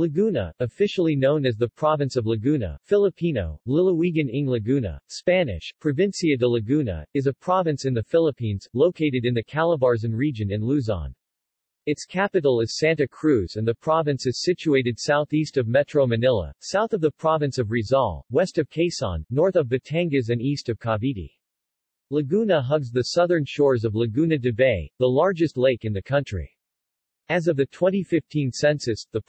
Laguna, officially known as the Province of Laguna, Filipino, Lalawigan ng Laguna, Spanish, Provincia de Laguna, is a province in the Philippines, located in the Calabarzon region in Luzon. Its capital is Santa Cruz and the province is situated southeast of Metro Manila, south of the province of Rizal, west of Quezon, north of Batangas and east of Cavite. Laguna hugs the southern shores of Laguna de Bay, the largest lake in the country. As of the 2015 census, the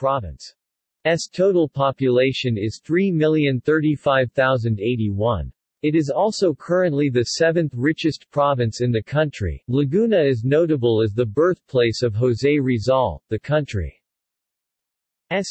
province's total population is 3,035,081. It is also currently the seventh richest province in the country. Laguna is notable as the birthplace of José Rizal, the country's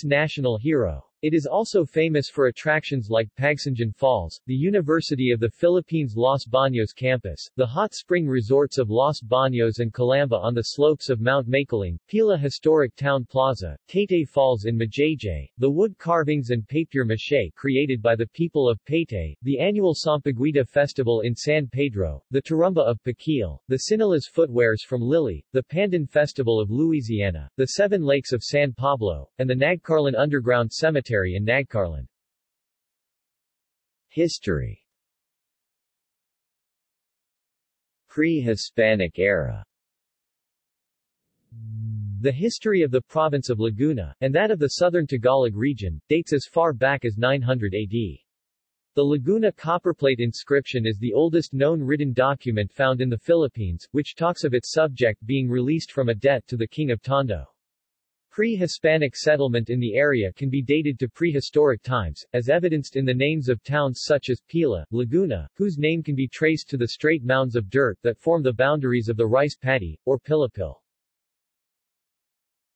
national hero. It is also famous for attractions like Pagsanjan Falls, the University of the Philippines Los Baños campus, the hot spring resorts of Los Baños and Calamba on the slopes of Mount Makiling, Pila Historic Town Plaza, Taytay Falls in Majayjay, the wood carvings and papier-mâché created by the people of Paete, the annual Sampaguita Festival in San Pedro, the Tarumba of Pakil, the Sinilas footwears from Liliw, the Pandan Festival of Luisiana, the Seven Lakes of San Pablo, and the Nagcarlan Underground Cemetery Cemetery in. History Pre-Hispanic era The history of the province of Laguna, and that of the southern Tagalog region, dates as far back as 900 AD. The Laguna copperplate inscription is the oldest known written document found in the Philippines, which talks of its subject being released from a debt to the King of Tondo. Pre-Hispanic settlement in the area can be dated to prehistoric times, as evidenced in the names of towns such as Pila, Laguna, whose name can be traced to the straight mounds of dirt that form the boundaries of the rice paddy, or Pilapil.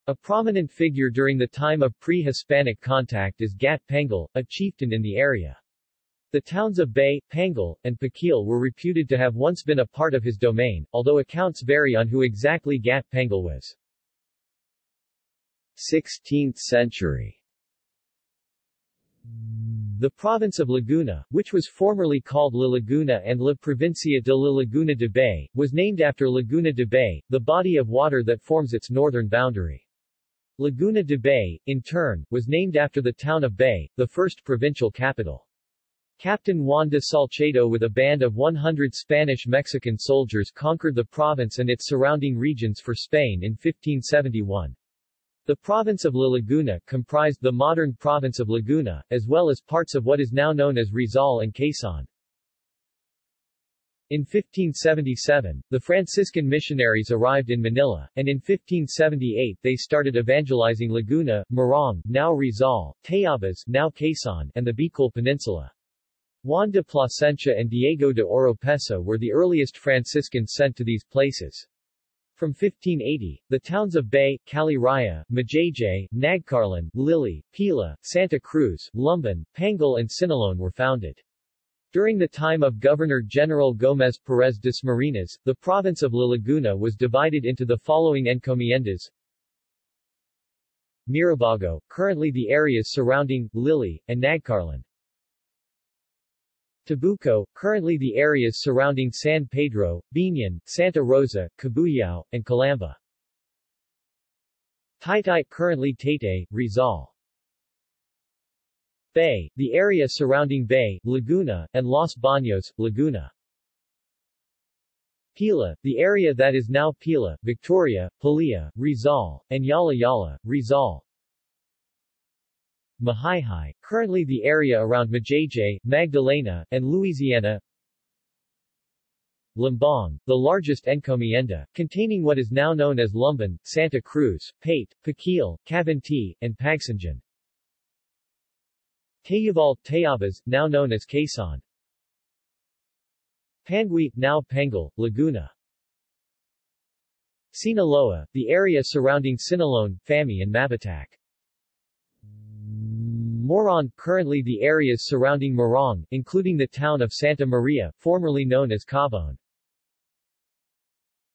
A prominent figure during the time of pre-Hispanic contact is Gat Pangil, a chieftain in the area. The towns of Bay, Pangil, and Pakil were reputed to have once been a part of his domain, although accounts vary on who exactly Gat Pangil was. 16th century the province of Laguna, which was formerly called La Laguna and La Provincia de la Laguna de Bay, was named after Laguna de Bay, the body of water that forms its northern boundary. Laguna de Bay, in turn, was named after the town of Bay, the first provincial capital. Captain Juan de Salcedo with a band of 100 Spanish-Mexican soldiers conquered the province and its surrounding regions for Spain in 1571. The province of La Laguna comprised the modern province of Laguna, as well as parts of what is now known as Rizal and Quezon. In 1577, the Franciscan missionaries arrived in Manila, and in 1578 they started evangelizing Laguna, Morong, now Rizal, Tayabas, now Quezon, and the Bicol Peninsula. Juan de Plasencia and Diego de Oropesa were the earliest Franciscans sent to these places. From 1580, the towns of Bay, Caliraya, Majayjay, Nagcarlan, Liliw, Pila, Santa Cruz, Lumban, Pangil and Siniloan were founded. During the time of Governor-General Gómez Pérez Dasmariñas, the province of La Laguna was divided into the following encomiendas. Mirabago, currently the areas surrounding, Liliw, and Nagcarlan. Tabuco, currently the areas surrounding San Pedro, Biñan, Santa Rosa, Cabuyao, and Calamba. Taytay, currently Taytay, Rizal. Bay, the area surrounding Bay, Laguna, and Los Baños, Laguna. Pila, the area that is now Pila, Victoria, Pililla, Rizal, and Yala Yala, Rizal. Mahayhay, currently the area around Majayjay, Magdalena, and Luisiana Lumbong, the largest encomienda, containing what is now known as Lumban, Santa Cruz, Paete, Pakil, Cavinti, and Pagsanjan. Tayabal, Tayabas, now known as Quezon. Pangui, now Pangil, Laguna. Sinaloa, the area surrounding Siniloan, Famy and Mabitac. Moron, currently the areas surrounding Morong, including the town of Santa Maria, formerly known as Cabon.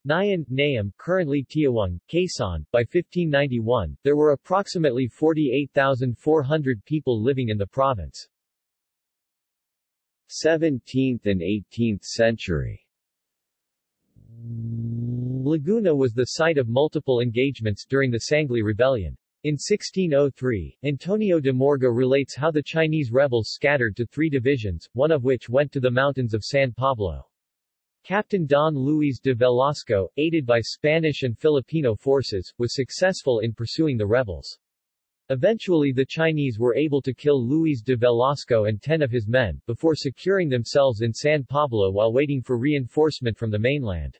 Nayan, Nayam, currently Tiaong, Quezon. By 1591, there were approximately 48,400 people living in the province. 17th and 18th century Laguna was the site of multiple engagements during the Sangley Rebellion. In 1603, Antonio de Morga relates how the Chinese rebels scattered to three divisions, one of which went to the mountains of San Pablo. Captain Don Luis de Velasco, aided by Spanish and Filipino forces, was successful in pursuing the rebels. Eventually the Chinese were able to kill Luis de Velasco and ten of his men, before securing themselves in San Pablo while waiting for reinforcement from the mainland.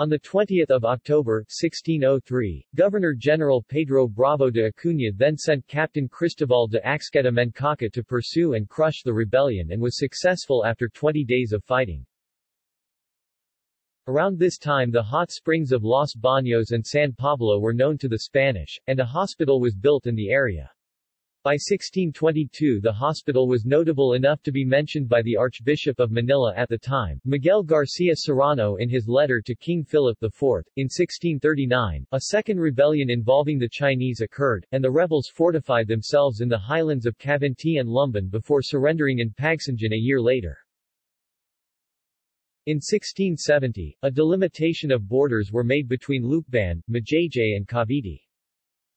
On 20 October, 1603, Governor-General Pedro Bravo de Acuña then sent Captain Cristobal de Axqueta Mencaca to pursue and crush the rebellion and was successful after 20 days of fighting. Around this time the hot springs of Los Baños and San Pablo were known to the Spanish, and a hospital was built in the area. By 1622 the hospital was notable enough to be mentioned by the Archbishop of Manila at the time, Miguel Garcia Serrano in his letter to King Philip IV. In 1639, a second rebellion involving the Chinese occurred, and the rebels fortified themselves in the highlands of Cavinti and Lumban before surrendering in Pagsanjan a year later. In 1670, a delimitation of borders were made between Lucban, Majayjay and Cavite.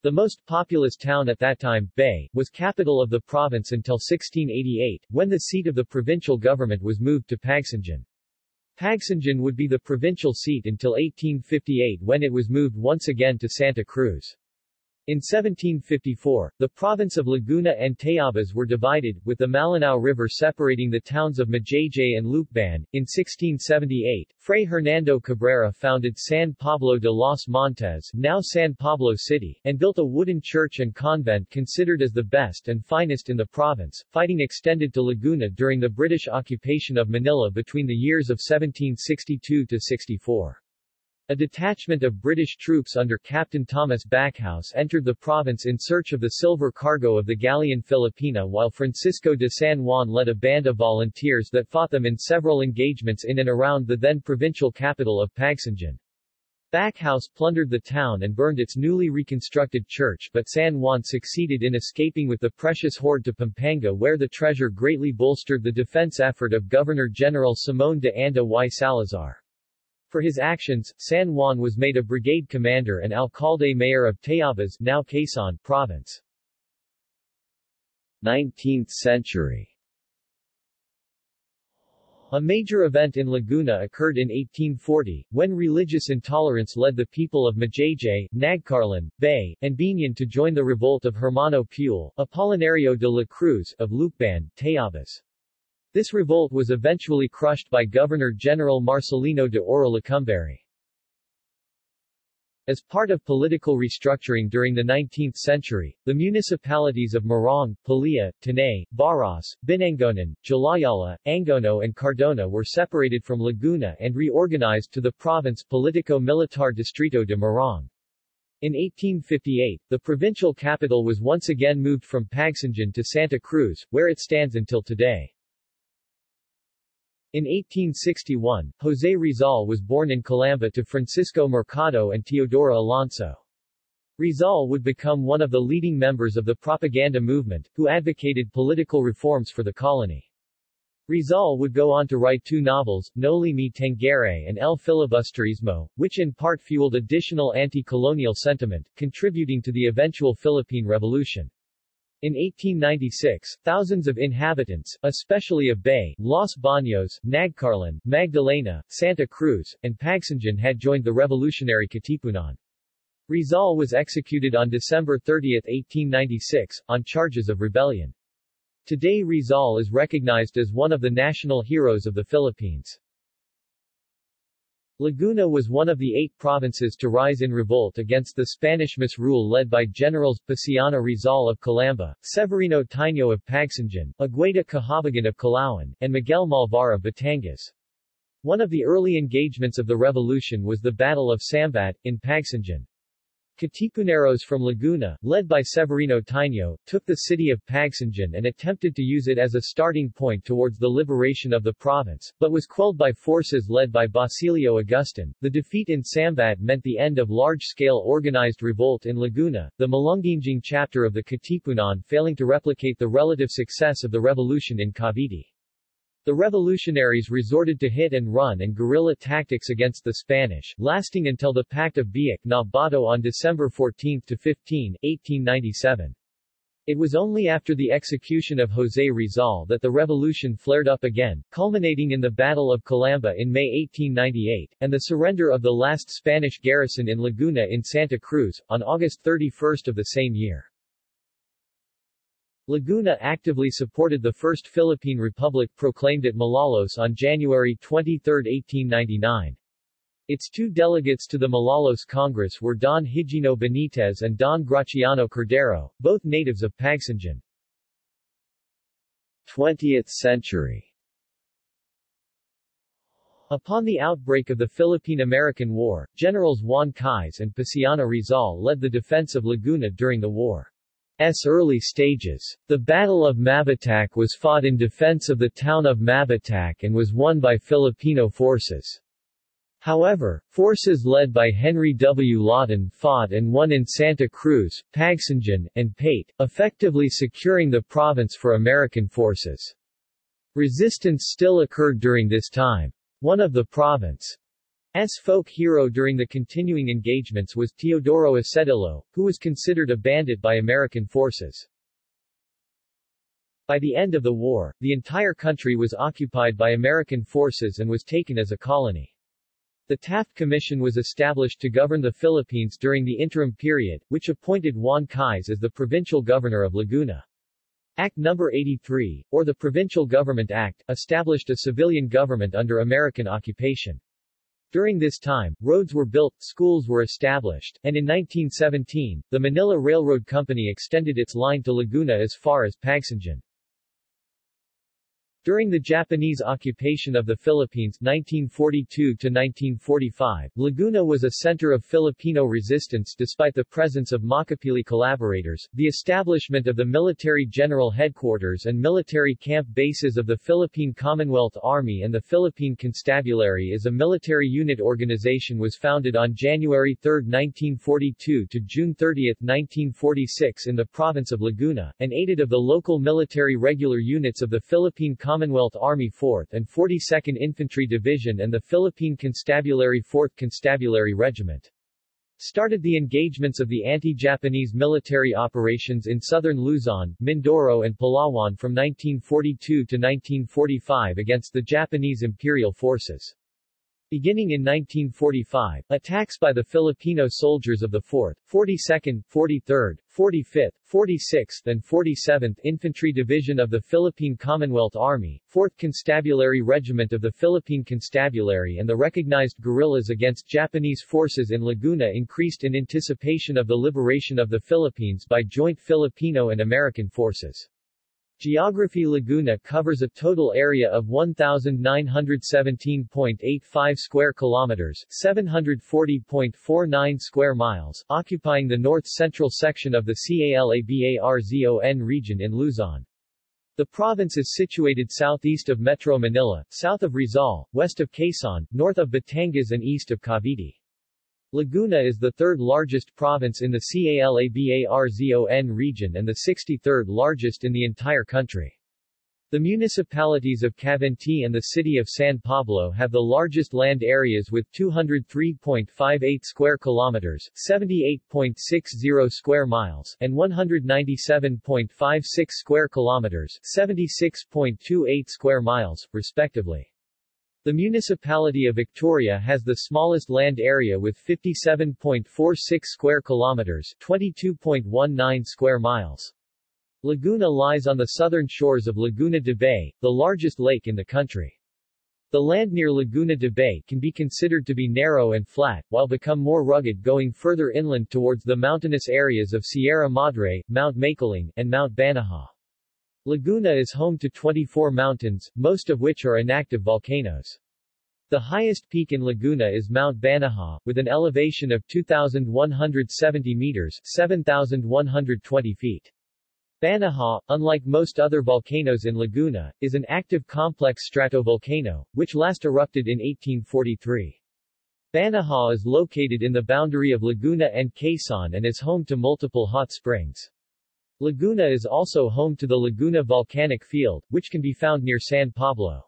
The most populous town at that time, Bay, was capital of the province until 1688, when the seat of the provincial government was moved to Pagsanjan. Pagsanjan would be the provincial seat until 1858 when it was moved once again to Santa Cruz. In 1754, the province of Laguna and Tayabas were divided, with the Malinao River separating the towns of Majayjay and Lucban. In 1678, Fray Hernando Cabrera founded San Pablo de los Montes, now San Pablo City, and built a wooden church and convent considered as the best and finest in the province. Fighting extended to Laguna during the British occupation of Manila between the years of 1762 to 64. A detachment of British troops under Captain Thomas Backhouse entered the province in search of the silver cargo of the galleon Filipina while Francisco de San Juan led a band of volunteers that fought them in several engagements in and around the then provincial capital of Pagsanjan. Backhouse plundered the town and burned its newly reconstructed church but San Juan succeeded in escaping with the precious hoard to Pampanga where the treasure greatly bolstered the defense effort of Governor-General Simón de Anda y Salazar. For his actions, San Juan was made a brigade commander and alcalde mayor of Tayabas now Quezon province. 19th century a major event in Laguna occurred in 1840, when religious intolerance led the people of Majayjay, Nagcarlan, Bay, and Biñan to join the revolt of Hermano Pule, Apolinario de la Cruz, of Lucban, Tayabas. This revolt was eventually crushed by Governor-General Marcelino de Oro Lecumberri. As part of political restructuring during the 19th century, the municipalities of Morong, Pililla, Tanay, Baras, Binangonan, Jalajala, Angono and Cardona were separated from Laguna and reorganized to the province Politico-Militar Distrito de Morong. In 1858, the provincial capital was once again moved from Pagsanjan to Santa Cruz, where it stands until today. In 1861, José Rizal was born in Calamba to Francisco Mercado and Teodora Alonso. Rizal would become one of the leading members of the propaganda movement, who advocated political reforms for the colony. Rizal would go on to write two novels, Noli Me Tangere and El Filibusterismo, which in part fueled additional anti-colonial sentiment, contributing to the eventual Philippine Revolution. In 1896, thousands of inhabitants, especially of Bay, Los Baños, Nagcarlan, Magdalena, Santa Cruz, and Pagsanjan had joined the revolutionary Katipunan. Rizal was executed on December 30, 1896, on charges of rebellion. Today Rizal is recognized as one of the national heroes of the Philippines. Laguna was one of the eight provinces to rise in revolt against the Spanish misrule led by Generals Paciano Rizal of Calamba, Severino Taino of Pagsanjan, Agueda Kahabagan of Calauan, and Miguel Malvar of Batangas. One of the early engagements of the revolution was the Battle of Sambat, in Pagsanjan. Katipuneros from Laguna, led by Severino Taino, took the city of Pagsanjan and attempted to use it as a starting point towards the liberation of the province, but was quelled by forces led by Basilio Agustin. The defeat in Sambat meant the end of large-scale organized revolt in Laguna, the Malungginging chapter of the Katipunan failing to replicate the relative success of the revolution in Cavite. The revolutionaries resorted to hit-and-run and guerrilla tactics against the Spanish, lasting until the Pact of Biak na Bato on December 14-15, 1897. It was only after the execution of José Rizal that the revolution flared up again, culminating in the Battle of Calamba in May 1898, and the surrender of the last Spanish garrison in Laguna in Santa Cruz, on August 31 of the same year. Laguna actively supported the First Philippine Republic proclaimed at Malolos on January 23, 1899. Its two delegates to the Malolos Congress were Don Higino Benitez and Don Graciano Cordero, both natives of Pagsanjan. 20th century Upon the outbreak of the Philippine-American War, Generals Juan Cailles and Paciano Rizal led the defense of Laguna during the war. S early stages. The Battle of Mabitac was fought in defense of the town of Mabitac and was won by Filipino forces. However, forces led by Henry W. Lawton fought and won in Santa Cruz, Pagsanjan, and Paete, effectively securing the province for American forces. Resistance still occurred during this time. One of the province S folk hero during the continuing engagements was Teodoro Asedillo, who was considered a bandit by American forces. By the end of the war, the entire country was occupied by American forces and was taken as a colony. The Taft Commission was established to govern the Philippines during the interim period, which appointed Juan Cailles as the provincial governor of Laguna. Act No. 83, or the Provincial Government Act, established a civilian government under American occupation. During this time, roads were built, schools were established, and in 1917, the Manila Railroad Company extended its line to Laguna as far as Pagsanjan. During the Japanese occupation of the Philippines 1942-1945, Laguna was a center of Filipino resistance despite the presence of Makapili collaborators, the establishment of the Military General Headquarters and military camp bases of the Philippine Commonwealth Army and the Philippine Constabulary as a military unit organization was founded on January 3, 1942 to June 30, 1946 in the province of Laguna, and aided of the local military regular units of the Philippine Army 4th and 42nd Infantry Division and the Philippine Constabulary 4th Constabulary Regiment. Started the engagements of the anti-Japanese military operations in southern Luzon, Mindoro and Palawan from 1942 to 1945 against the Japanese imperial forces. Beginning in 1945, attacks by the Filipino soldiers of the 4th, 42nd, 43rd, 45th, 46th and 47th Infantry Division of the Philippine Commonwealth Army, 4th Constabulary Regiment of the Philippine Constabulary and the recognized guerrillas against Japanese forces in Laguna increased in anticipation of the liberation of the Philippines by joint Filipino and American forces. Geography Laguna covers a total area of 1917.85 square kilometers, 740.49 square miles, occupying the north-central section of the CALABARZON region in Luzon. The province is situated southeast of Metro Manila, south of Rizal, west of Quezon, north of Batangas and east of Cavite. Laguna is the third largest province in the CALABARZON region and the 63rd largest in the entire country. The municipalities of Cavinti and the city of San Pablo have the largest land areas with 203.58 square kilometers, 78.60 square miles, and 197.56 square kilometers, 76.28 square miles, respectively. The municipality of Victoria has the smallest land area with 57.46 square kilometers, 22.19 square miles. Laguna lies on the southern shores of Laguna de Bay, the largest lake in the country. The land near Laguna de Bay can be considered to be narrow and flat, while become more rugged going further inland towards the mountainous areas of Sierra Madre, Mount Makiling, and Mount Banahaw. Laguna is home to 24 mountains, most of which are inactive volcanoes. The highest peak in Laguna is Mount Banahaw, with an elevation of 2,170 meters 7,120 feet. Banahaw, unlike most other volcanoes in Laguna, is an active complex stratovolcano, which last erupted in 1843. Banahaw is located in the boundary of Laguna and Quezon and is home to multiple hot springs. Laguna is also home to the Laguna Volcanic Field, which can be found near San Pablo.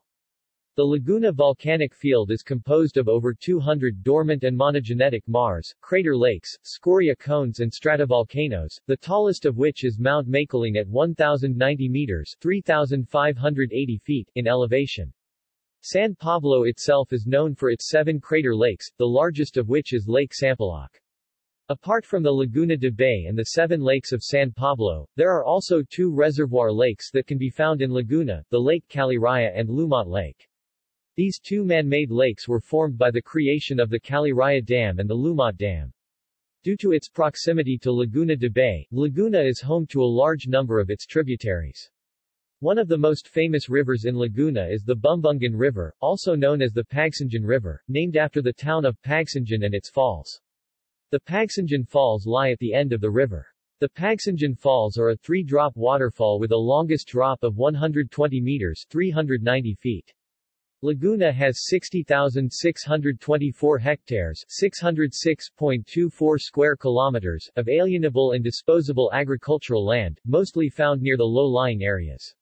The Laguna volcanic field is composed of over 200 dormant and monogenetic maars, crater lakes, scoria cones and stratovolcanoes, the tallest of which is Mount Makiling at 1,090 meters 3,580 feet in elevation. San Pablo itself is known for its seven crater lakes, the largest of which is Lake Sampaloc. Apart from the Laguna de Bay and the seven lakes of San Pablo, there are also two reservoir lakes that can be found in Laguna, the Lake Caliraya and Lumot Lake. These two man-made lakes were formed by the creation of the Caliraya Dam and the Lumot Dam. Due to its proximity to Laguna de Bay, Laguna is home to a large number of its tributaries. One of the most famous rivers in Laguna is the Bumbungan River, also known as the Pagsanjan River, named after the town of Pagsanjan and its falls. The Pagsanjan Falls lie at the end of the river. The Pagsanjan Falls are a three-drop waterfall with a longest drop of 120 meters 390 feet. Laguna has 60,624 hectares 606.24 square kilometers of alienable and disposable agricultural land, mostly found near the low-lying areas.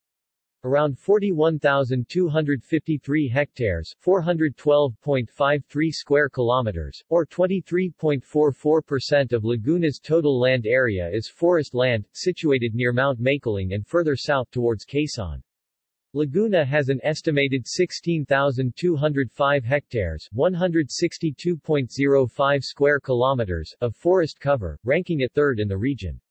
Around 41,253 hectares 412.53 square kilometers, or 23.44% of Laguna's total land area is forest land, situated near Mount Makiling and further south towards Quezon. Laguna has an estimated 16,205 hectares 162.05 square kilometers of forest cover, ranking it third in the region.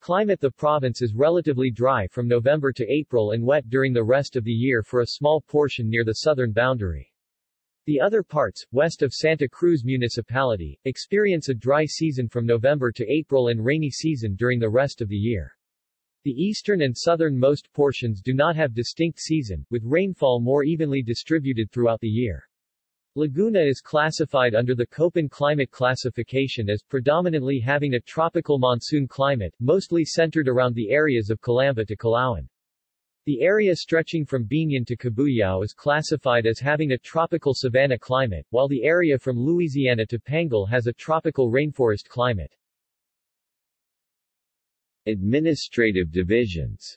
Climate The province is relatively dry from November to April and wet during the rest of the year for a small portion near the southern boundary. The other parts, west of Santa Cruz Municipality, experience a dry season from November to April and rainy season during the rest of the year. The eastern and southernmost portions do not have distinct season, with rainfall more evenly distributed throughout the year. Laguna is classified under the Köppen climate classification as predominantly having a tropical monsoon climate, mostly centered around the areas of Calamba to Calauan. The area stretching from Biñan to Cabuyao is classified as having a tropical savanna climate, while the area from Luisiana to Pangil has a tropical rainforest climate. Administrative divisions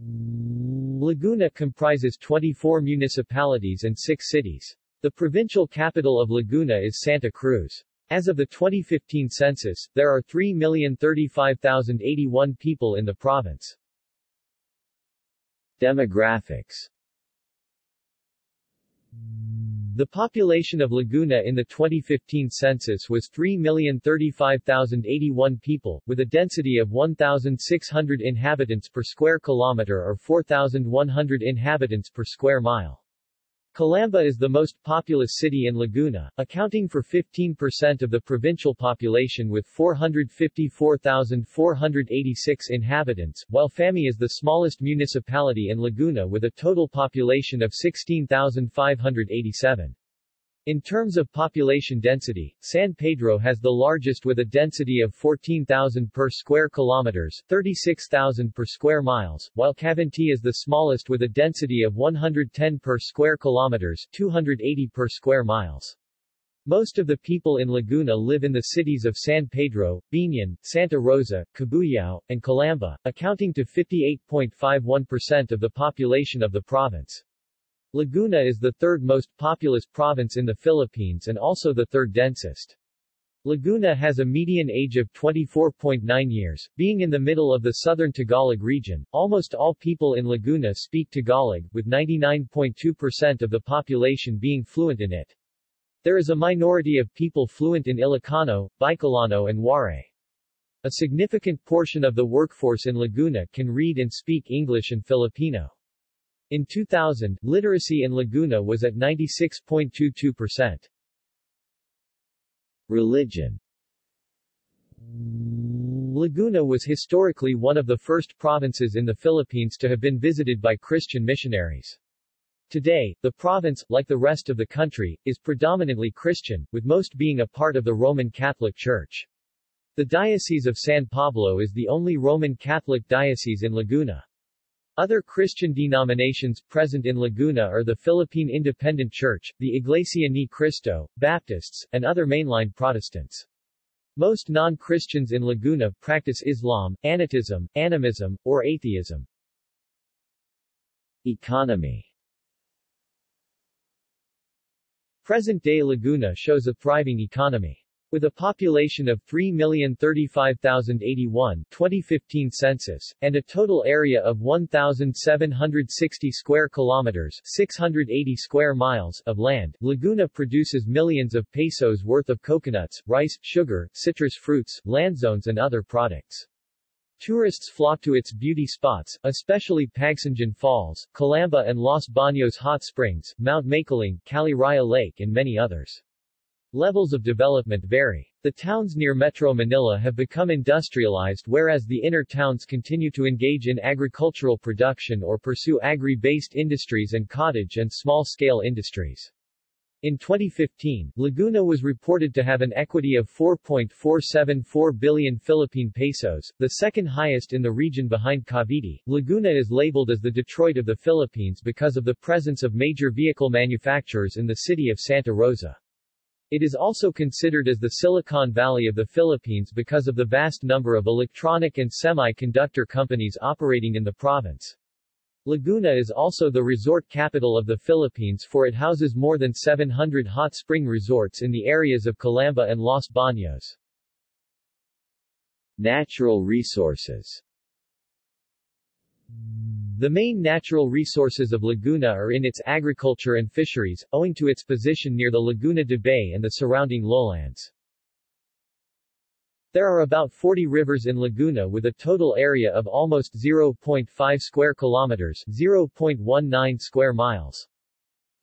Laguna comprises 24 municipalities and 6 cities. The provincial capital of Laguna is Santa Cruz. As of the 2015 census, there are 3,035,081 people in the province. Demographics the population of Laguna in the 2015 census was 3,035,081 people, with a density of 1,600 inhabitants per square kilometer or 4,100 inhabitants per square mile. Calamba is the most populous city in Laguna, accounting for 15% of the provincial population with 454,486 inhabitants, while Famy is the smallest municipality in Laguna with a total population of 16,587. In terms of population density, San Pedro has the largest with a density of 14,000 per square kilometers, 36,000 per square miles, while Cavinti is the smallest with a density of 110 per square kilometers, 280 per square miles. Most of the people in Laguna live in the cities of San Pedro, Biñan, Santa Rosa, Cabuyao, and Calamba, accounting to 58.51% of the population of the province. Laguna is the third most populous province in the Philippines and also the third densest. Laguna has a median age of 24.9 years, being in the middle of the southern Tagalog region. Almost all people in Laguna speak Tagalog, with 99.2% of the population being fluent in it. There is a minority of people fluent in Ilocano, Bicolano and Waray. A significant portion of the workforce in Laguna can read and speak English and Filipino. In 2000, literacy in Laguna was at 96.22%. Religion Laguna was historically one of the first provinces in the Philippines to have been visited by Christian missionaries. Today, the province, like the rest of the country, is predominantly Christian, with most being a part of the Roman Catholic Church. The Diocese of San Pablo is the only Roman Catholic diocese in Laguna. Other Christian denominations present in Laguna are the Philippine Independent Church, the Iglesia Ni Cristo, Baptists, and other mainline Protestants. Most non-Christians in Laguna practice Islam, Anitism, Animism, or Atheism. Economy Present-day Laguna shows a thriving economy. With a population of 3,035,081 2015 census, and a total area of 1,760 square kilometers 680 square miles of land, Laguna produces millions of pesos worth of coconuts, rice, sugar, citrus fruits, lanzones and other products. Tourists flock to its beauty spots, especially Pagsanjan Falls, Calamba and Los Baños Hot Springs, Mount Makiling, Caliraya Lake and many others. Levels of development vary. The towns near Metro Manila have become industrialized whereas the inner towns continue to engage in agricultural production or pursue agri-based industries and cottage and small-scale industries. In 2015, Laguna was reported to have an equity of 4.474 billion Philippine pesos, the second highest in the region behind Cavite. Laguna is labeled as the Detroit of the Philippines because of the presence of major vehicle manufacturers in the city of Santa Rosa. It is also considered as the Silicon Valley of the Philippines because of the vast number of electronic and semiconductor companies operating in the province. Laguna is also the resort capital of the Philippines for it houses more than 700 hot spring resorts in the areas of Calamba and Los Baños. Natural resources the main natural resources of Laguna are in its agriculture and fisheries, owing to its position near the Laguna de Bay and the surrounding lowlands. There are about 40 rivers in Laguna with a total area of almost 0.5 square kilometers 0.19 square miles.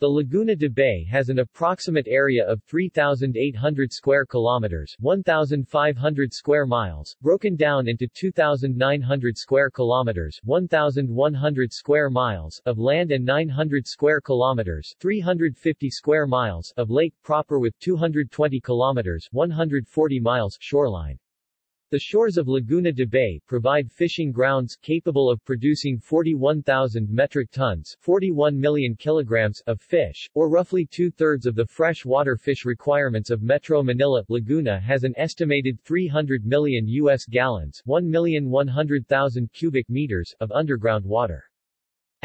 The Laguna de Bay has an approximate area of 3,800 square kilometers 1,500 square miles, broken down into 2,900 square kilometers 1,100 square miles of land and 900 square kilometers 350 square miles of lake proper with 220 kilometers 140 miles shoreline. The shores of Laguna de Bay provide fishing grounds capable of producing 41,000 metric tons 41 million kilograms of fish, or roughly two-thirds of the freshwater fish requirements of Metro Manila. Laguna has an estimated 300 million U.S. gallons 1,100,000 cubic meters of underground water.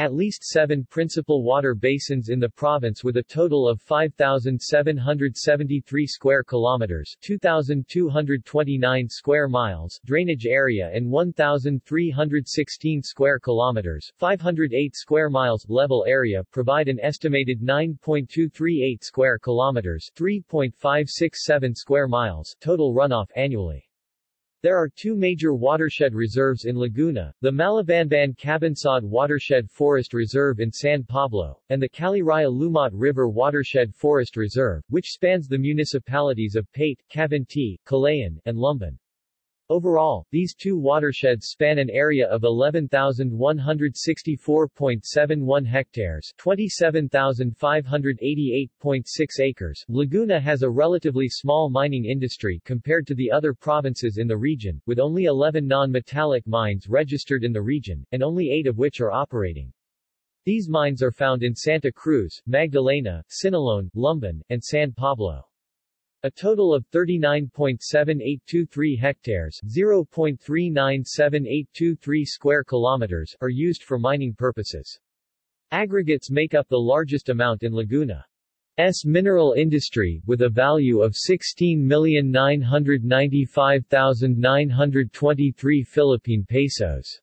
At least seven principal water basins in the province with a total of 5,773 square kilometers 2,229 square miles drainage area and 1,316 square kilometers 508 square miles level area provide an estimated 9.238 square kilometers 3.567 square miles total runoff annually. There are two major watershed reserves in Laguna, the Malabanban Cabansad Watershed Forest Reserve in San Pablo, and the Caliraya Lumot River Watershed Forest Reserve, which spans the municipalities of Paete, Cavinti, Kalayaan, and Lumban. Overall, these two watersheds span an area of 11,164.71 hectares 27,588.6 acres. Laguna has a relatively small mining industry compared to the other provinces in the region, with only 11 non-metallic mines registered in the region, and only 8 of which are operating. These mines are found in Santa Cruz, Magdalena, Sinaloa, Lumban, and San Pablo. A total of 39.7823 hectares 0.397823 square kilometers are used for mining purposes. Aggregates make up the largest amount in Laguna's mineral industry, with a value of 16,995,923 Philippine pesos.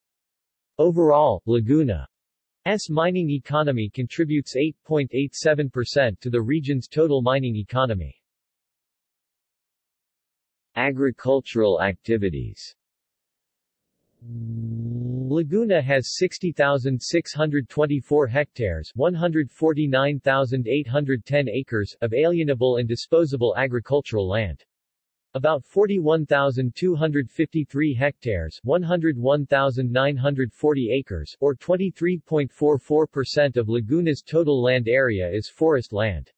Overall, Laguna's mining economy contributes 8.87% to the region's total mining economy. Agricultural activities Laguna has 60,624 hectares 149,810 acres of alienable and disposable agricultural land. About 41,253 hectares 101,940 acres or 23.44% of Laguna's total land area is forest land.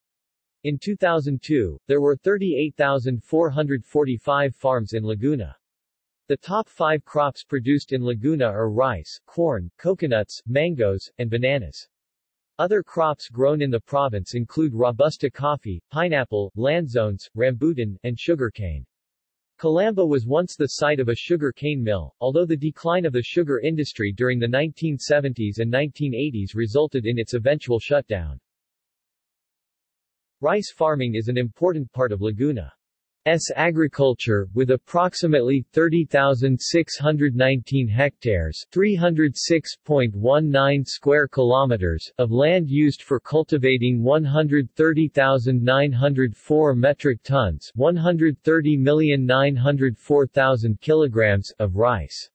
In 2002, there were 38,445 farms in Laguna. The top five crops produced in Laguna are rice, corn, coconuts, mangoes, and bananas. Other crops grown in the province include Robusta coffee, pineapple, lanzones, rambutan, and sugarcane. Calamba was once the site of a sugar cane mill, although the decline of the sugar industry during the 1970s and 1980s resulted in its eventual shutdown. Rice farming is an important part of Laguna. S agriculture, with approximately 30,619 hectares 306.19 square kilometers of land used for cultivating 130,904 metric tons 130,904,000 kilograms of rice.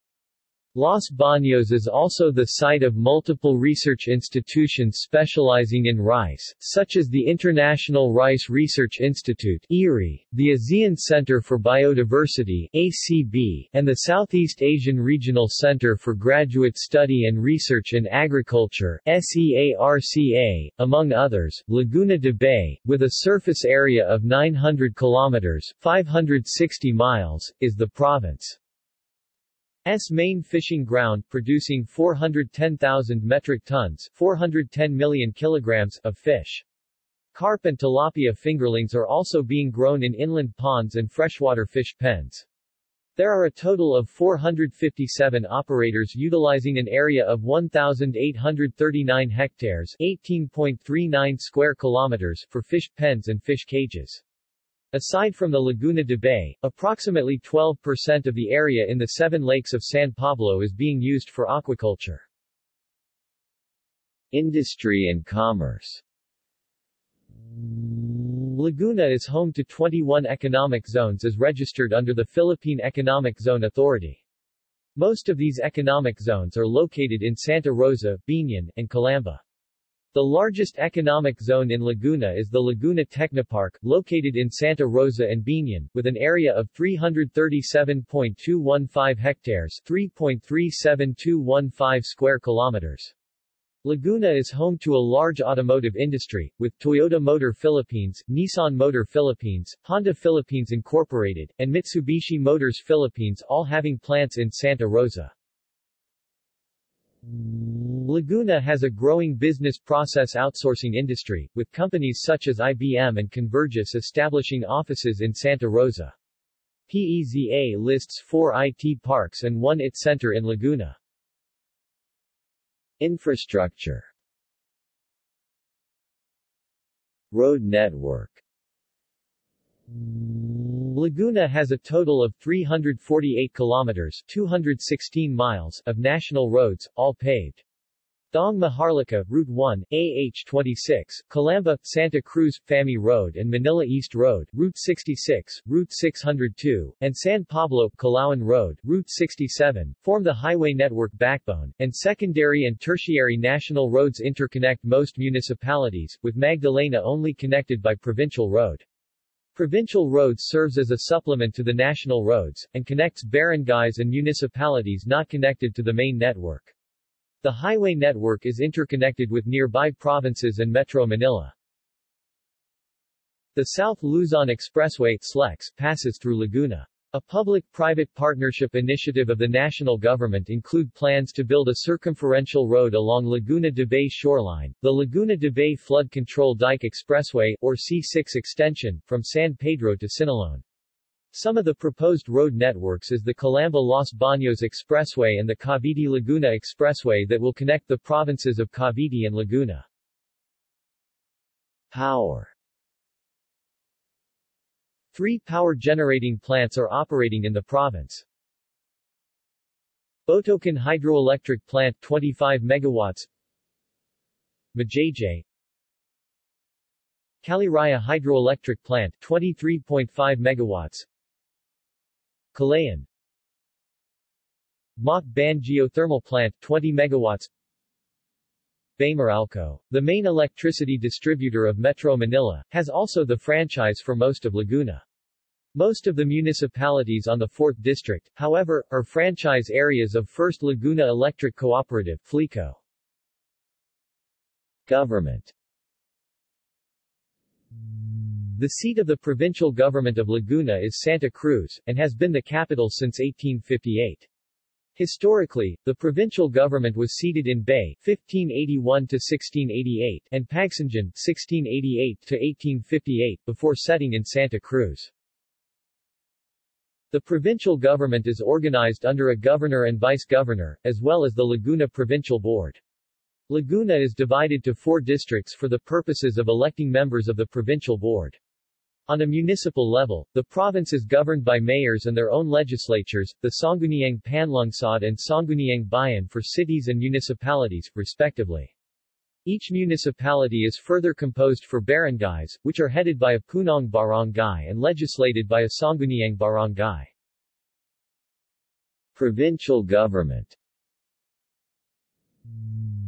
Los Baños is also the site of multiple research institutions specializing in rice, such as the International Rice Research Institute (IRRI), the ASEAN Center for Biodiversity (ACB), and the Southeast Asian Regional Center for Graduate Study and Research in Agriculture (SEARCA), among others. Laguna de Bay, with a surface area of 900 kilometers (560 miles), is the province. S main fishing ground producing 410,000 metric tons 410 million kilograms of fish. Carp and tilapia fingerlings are also being grown in inland ponds and freshwater fish pens. There are a total of 457 operators utilizing an area of 1,839 hectares 18.39 square kilometers for fish pens and fish cages. Aside from the Laguna de Bay, approximately 12% of the area in the seven lakes of San Pablo is being used for aquaculture. Industry and commerce Laguna is home to 21 economic zones as registered under the Philippine Economic Zone Authority. Most of these economic zones are located in Santa Rosa, Biñan, and Calamba. The largest economic zone in Laguna is the Laguna Technopark, located in Santa Rosa and Biñan, with an area of 337.215 hectares 3.37215 square kilometers. Laguna is home to a large automotive industry, with Toyota Motor Philippines, Nissan Motor Philippines, Honda Philippines Incorporated, and Mitsubishi Motors Philippines all having plants in Santa Rosa. Laguna has a growing business process outsourcing industry, with companies such as IBM and Convergys establishing offices in Santa Rosa. PEZA lists four IT parks and one IT center in Laguna. Infrastructure Road network Laguna has a total of 348 kilometers 216 miles of national roads, all paved. Daang Maharlika, Route 1, AH-26, Calamba, Santa Cruz, Famy Road and Manila East Road, Route 66, Route 602, and San Pablo, Calauan Road, Route 67, form the highway network backbone, and secondary and tertiary national roads interconnect most municipalities, with Magdalena only connected by provincial road. Provincial roads serves as a supplement to the national roads, and connects barangays and municipalities not connected to the main network. The highway network is interconnected with nearby provinces and Metro Manila. The South Luzon Expressway SLEX, passes through Laguna. A public-private partnership initiative of the national government include plans to build a circumferential road along Laguna de Bay shoreline, the Laguna de Bay Flood Control Dike Expressway, or C6 extension, from San Pedro to Siniloan. Some of the proposed road networks is the Calamba-Los Baños Expressway and the Cavite-Laguna Expressway that will connect the provinces of Cavite and Laguna. Power Three power generating plants are operating in the province. Botocan Hydroelectric Plant 25 MW Majayjay Caliraya Hydroelectric Plant 23.5 megawatts. Kalayaan Ban Geothermal Plant 20 megawatts Baymeralco, the main electricity distributor of Metro Manila, has also the franchise for most of Laguna. Most of the municipalities on the 4th District, however, are franchise areas of First Laguna Electric Cooperative FLECO. Government The seat of the provincial government of Laguna is Santa Cruz, and has been the capital since 1858. Historically, the provincial government was seated in Bay 1581-1688 and Pagsanjan 1688-1858 before setting in Santa Cruz. The provincial government is organized under a governor and vice-governor, as well as the Laguna Provincial Board. Laguna is divided to four districts for the purposes of electing members of the provincial board. On a municipal level, the province is governed by mayors and their own legislatures, the Sangguniang Panlungsod and Sangguniang Bayan for cities and municipalities, respectively. Each municipality is further composed for barangays, which are headed by a punong barangay and legislated by a Sangguniang barangay. Provincial government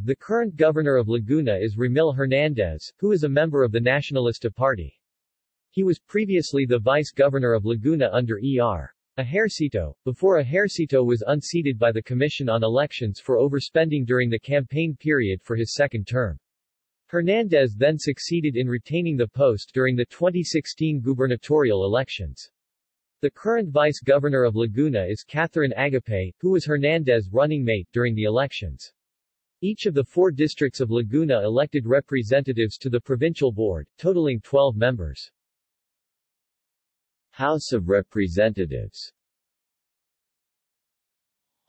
The current governor of Laguna is Ramil Hernandez, who is a member of the Nacionalista Party. He was previously the vice-governor of Laguna under E.R. Ejercito, before Ejercito was unseated by the Commission on Elections for overspending during the campaign period for his second term. Hernandez then succeeded in retaining the post during the 2016 gubernatorial elections. The current vice-governor of Laguna is Catherine Agapay, who was Hernandez running mate during the elections. Each of the four districts of Laguna elected representatives to the provincial board, totaling 12 members. House of Representatives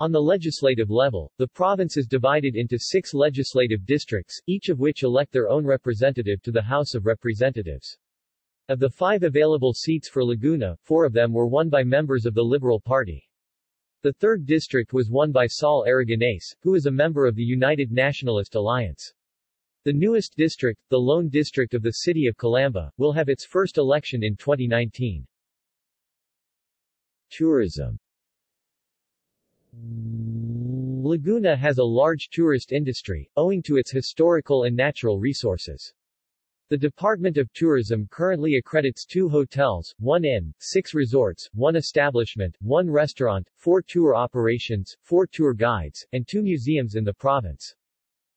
on the legislative level, the province is divided into six legislative districts, each of which elect their own representative to the House of Representatives. Of the five available seats for Laguna, four of them were won by members of the Liberal Party. The third district was won by Sol Aragonés, who is a member of the United Nationalist Alliance. The newest district, the lone district of the city of Calamba, will have its first election in 2019. Tourism Laguna has a large tourist industry, owing to its historical and natural resources. The Department of Tourism currently accredits two hotels, one inn, six resorts, one establishment, one restaurant, four tour operations, four tour guides, and two museums in the province.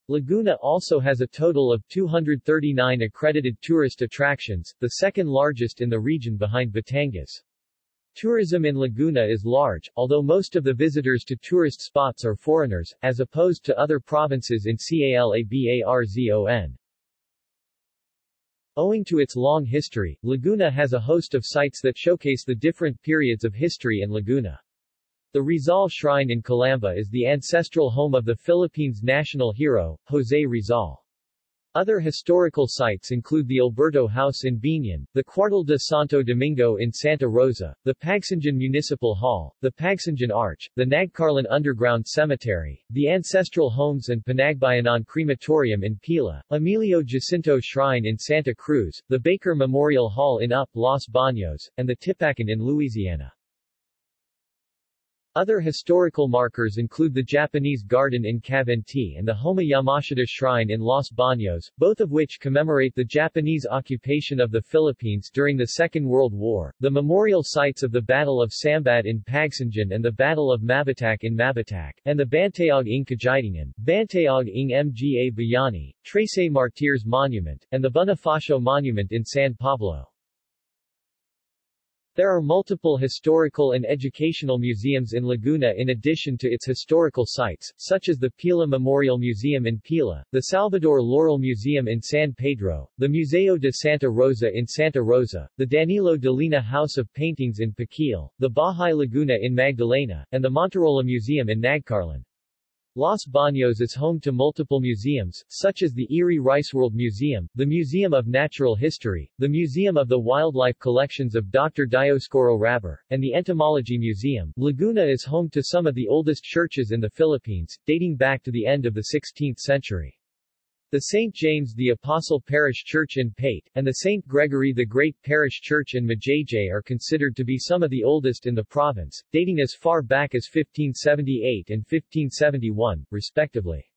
Laguna also has a total of 239 accredited tourist attractions, the second largest in the region behind Batangas. Tourism in Laguna is large, although most of the visitors to tourist spots are foreigners, as opposed to other provinces in CALABARZON. Owing to its long history, Laguna has a host of sites that showcase the different periods of history in Laguna. The Rizal Shrine in Calamba is the ancestral home of the Philippines' national hero, Jose Rizal. Other historical sites include the Alberto House in Biñan, the Cuartel de Santo Domingo in Santa Rosa, the Pagsanjan Municipal Hall, the Pagsanjan Arch, the Nagcarlan Underground Cemetery, the Ancestral Homes and Panagbayanan Crematorium in Pila, Emilio Jacinto Shrine in Santa Cruz, the Baker Memorial Hall in Up Los Baños, and the Tipacan in Luisiana. Other historical markers include the Japanese Garden in Cavinti and the Homma Yamashita Shrine in Los Baños, both of which commemorate the Japanese occupation of the Philippines during the Second World War, the memorial sites of the Battle of Sambat in Pagsanjan and the Battle of Mabitac in Mabitac, and the Bantayog ng Kagitingan, Bantayog ng Mga Bayani, Trece Martyrs Monument, and the Bonifacio Monument in San Pablo. There are multiple historical and educational museums in Laguna in addition to its historical sites, such as the Pila Memorial Museum in Pila, the Salvador Laurel Museum in San Pedro, the Museo de Santa Rosa in Santa Rosa, the Danilo de Lina House of Paintings in Pakil, the Bahay Laguna in Magdalena, and the Monterola Museum in Nagcarlan. Los Baños is home to multiple museums, such as the IRRI Riceworld Museum, the Museum of Natural History, the Museum of the Wildlife Collections of Dr. Dioscoro Rabor, and the Entomology Museum. Laguna is home to some of the oldest churches in the Philippines, dating back to the end of the 16th century. The St. James the Apostle Parish Church in Paete, and the St. Gregory the Great Parish Church in Majayjay are considered to be some of the oldest in the province, dating as far back as 1578 and 1571, respectively.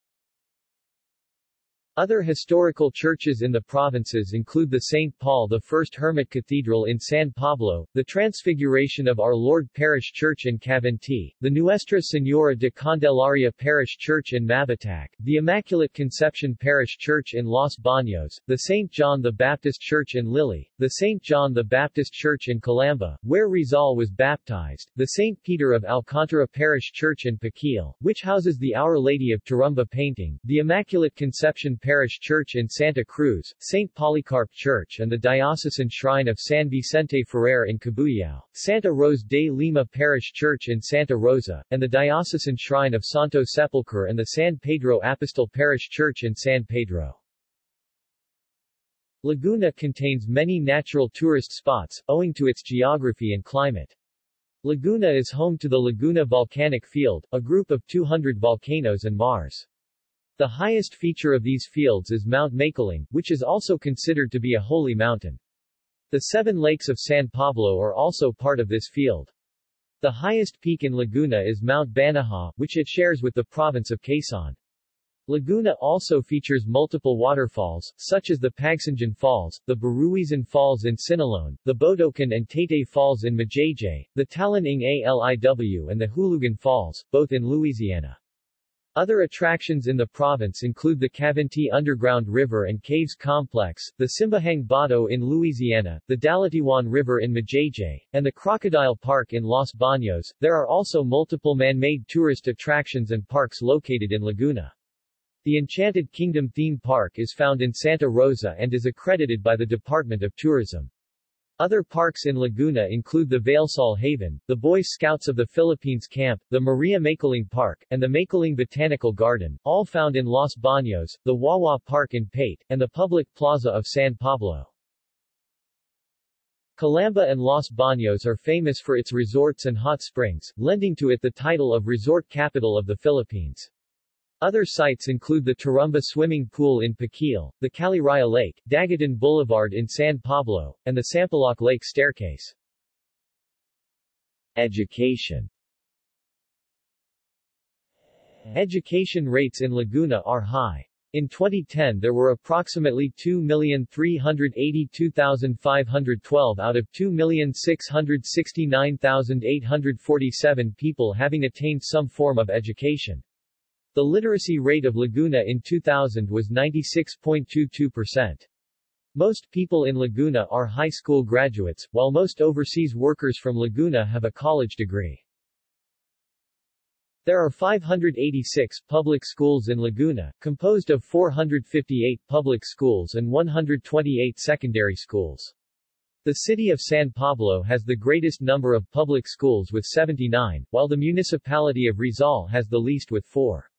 Other historical churches in the provinces include the St. Paul I Hermit Cathedral in San Pablo, the Transfiguration of Our Lord Parish Church in Cavinti, the Nuestra Señora de Candelaria Parish Church in Mabitac, the Immaculate Conception Parish Church in Los Baños, the St. John the Baptist Church in Liliw, the St. John the Baptist Church in Calamba, where Rizal was baptized, the St. Peter of Alcantara Parish Church in Pakil, which houses the Our Lady of Turumba painting, the Immaculate Conception Parish Church in Santa Cruz, St. Polycarp Church and the Diocesan Shrine of San Vicente Ferrer in Cabuyao, Santa Rosa de Lima Parish Church in Santa Rosa, and the Diocesan Shrine of Santo Sepulcre and the San Pedro Apostol Parish Church in San Pedro. Laguna contains many natural tourist spots, owing to its geography and climate. Laguna is home to the Laguna Volcanic Field, a group of 200 volcanoes and maars. The highest feature of these fields is Mount Makiling, which is also considered to be a holy mountain. The seven lakes of San Pablo are also part of this field. The highest peak in Laguna is Mount Banahaw, which it shares with the province of Quezon. Laguna also features multiple waterfalls, such as the Pagsanjan Falls, the Baruizan Falls in Siniloan, the Botocan and Taytay Falls in Majayjay, the Talaning Aliw and the Hulugan Falls, both in Luisiana. Other attractions in the province include the Cavinti Underground River and Caves Complex, the Simbahang Bato in Luisiana, the Dalatiwan River in Majayjay, and the Crocodile Park in Los Baños. There are also multiple man-made tourist attractions and parks located in Laguna. The Enchanted Kingdom theme park is found in Santa Rosa and is accredited by the Department of Tourism. Other parks in Laguna include the Valesol Haven, the Boy Scouts of the Philippines Camp, the Maria Makiling Park, and the Makiling Botanical Garden, all found in Los Baños, the Wawa Park in Paete, and the public plaza of San Pablo. Calamba and Los Baños are famous for its resorts and hot springs, lending to it the title of Resort Capital of the Philippines. Other sites include the Turumba Swimming Pool in Pakil, the Caliraya Lake, Daguetan Boulevard in San Pablo, and the Sampaloc Lake Staircase. Education Education rates in Laguna are high. In 2010 there were approximately 2,382,512 out of 2,669,847 people having attained some form of education. The literacy rate of Laguna in 2000 was 96.22%. Most people in Laguna are high school graduates, while most overseas workers from Laguna have a college degree. There are 586 public schools in Laguna, composed of 458 public schools and 128 secondary schools. The city of San Pablo has the greatest number of public schools with 79, while the municipality of Rizal has the least with 4.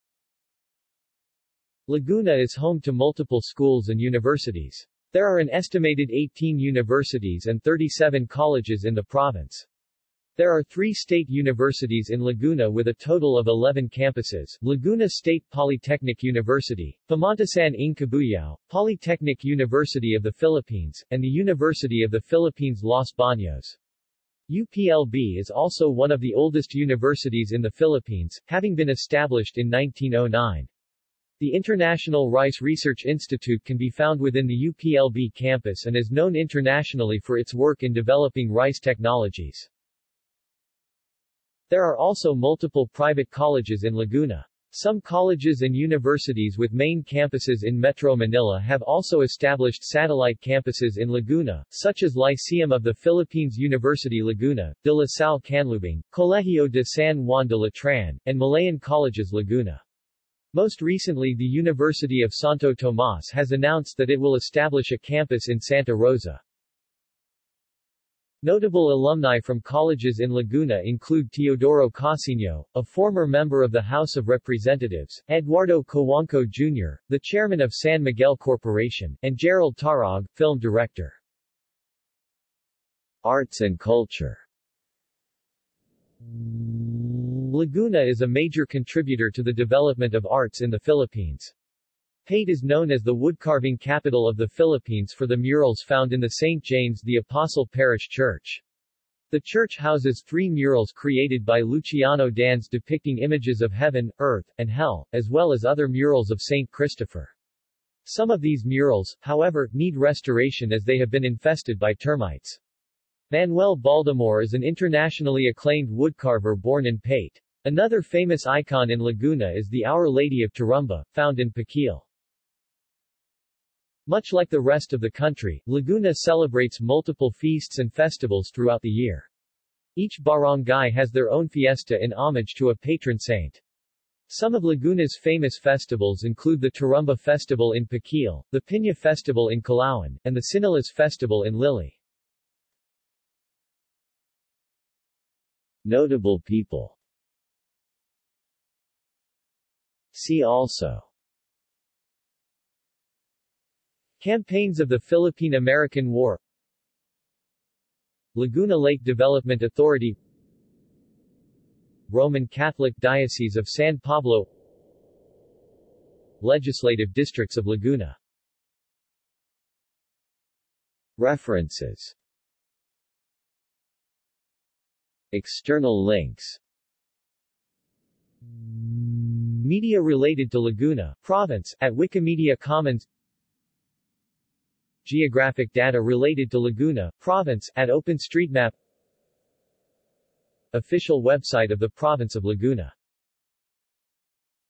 Laguna is home to multiple schools and universities. There are an estimated 18 universities and 37 colleges in the province. There are three state universities in Laguna with a total of 11 campuses, Laguna State Polytechnic University, Pamantasan ng Cabuyao, Polytechnic University of the Philippines, and the University of the Philippines Los Baños. UPLB is also one of the oldest universities in the Philippines, having been established in 1909. The International Rice Research Institute can be found within the UPLB campus and is known internationally for its work in developing rice technologies. There are also multiple private colleges in Laguna. Some colleges and universities with main campuses in Metro Manila have also established satellite campuses in Laguna, such as Lyceum of the Philippines University Laguna, De La Salle Canlubang, Colegio de San Juan de Letran, and Malayan Colleges Laguna. Most recently the University of Santo Tomas has announced that it will establish a campus in Santa Rosa. Notable alumni from colleges in Laguna include Teodoro Casino, a former member of the House of Representatives, Eduardo Cojuangco Jr., the chairman of San Miguel Corporation, and Jerrold Tarog, film director. Arts and culture Laguna is a major contributor to the development of arts in the Philippines. Paete is known as the woodcarving capital of the Philippines for the murals found in the St. James the Apostle Parish Church. The church houses three murals created by Luciano Dans depicting images of heaven, earth, and hell, as well as other murals of St. Christopher. Some of these murals, however, need restoration as they have been infested by termites. Manuel Baldemore is an internationally acclaimed woodcarver born in Paete. Another famous icon in Laguna is the Our Lady of Turumba, found in Pakil. Much like the rest of the country, Laguna celebrates multiple feasts and festivals throughout the year. Each barangay has their own fiesta in homage to a patron saint. Some of Laguna's famous festivals include the Turumba Festival in Pakil, the Piña Festival in Calauan, and the Sinilas Festival in Liliw. Notable people. See also. Campaigns of the Philippine-American War. Laguna Lake Development Authority. Roman Catholic Diocese of San Pablo. Legislative Districts of Laguna. References External links. Media related to Laguna, province, at Wikimedia Commons. Geographic data related to Laguna, province, at OpenStreetMap. Official website of the province of Laguna